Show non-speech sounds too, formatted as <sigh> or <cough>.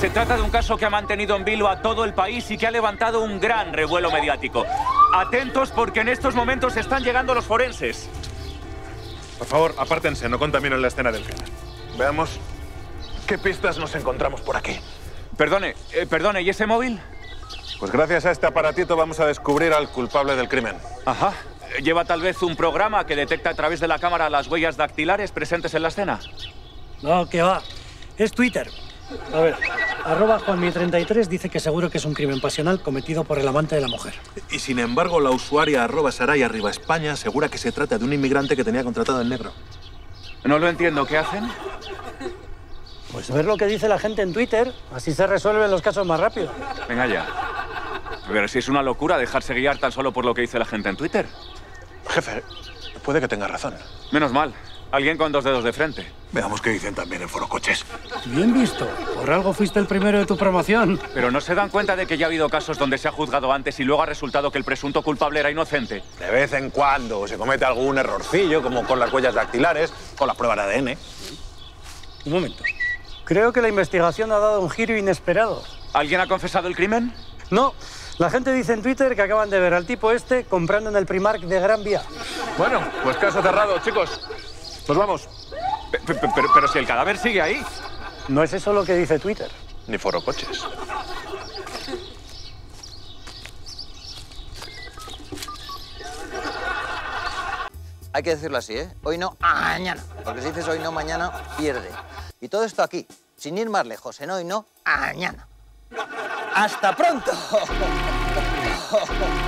Se trata de un caso que ha mantenido en vilo a todo el país y que ha levantado un gran revuelo mediático. Atentos porque en estos momentos están llegando los forenses. Por favor, apártense, no contaminen la escena del crimen. Veamos qué pistas nos encontramos por aquí. Perdone, eh, perdone, ¿y ese móvil? Pues gracias a este aparatito vamos a descubrir al culpable del crimen. Ajá. ¿Lleva tal vez un programa que detecta a través de la cámara las huellas dactilares presentes en la escena? No, que va. Es Twitter. A ver, arroba Juanmi33 dice que seguro que es un crimen pasional cometido por el amante de la mujer. Y sin embargo, la usuaria arroba Saray arriba España asegura que se trata de un inmigrante que tenía contratado en negro. No lo entiendo. ¿Qué hacen? Pues ver lo que dice la gente en Twitter. Así se resuelven los casos más rápido. Venga ya. Pero si es una locura dejarse guiar tan solo por lo que dice la gente en Twitter. Jefe, puede que tenga razón. Menos mal. Alguien con dos dedos de frente. Veamos qué dicen también en Foro Coches. Bien visto. Por algo fuiste el primero de tu promoción. Pero no se dan cuenta de que ya ha habido casos donde se ha juzgado antes y luego ha resultado que el presunto culpable era inocente. De vez en cuando se comete algún errorcillo, como con las huellas dactilares, con las pruebas de ADN. Un momento. Creo que la investigación ha dado un giro inesperado. ¿Alguien ha confesado el crimen? No. La gente dice en Twitter que acaban de ver al tipo este comprando en el Primark de Gran Vía. Bueno, pues caso cerrado, chicos. Nos vamos. Pe- pe- Pero, pero si el cadáver sigue ahí. No es eso lo que dice Twitter. Ni Foro Coches. Hay que decirlo así, ¿eh? Hoy no, mañana. Porque si dices hoy no, mañana, pierde. Y todo esto aquí, sin ir más lejos, en hoy no, mañana. ¡Hasta pronto! <laughs>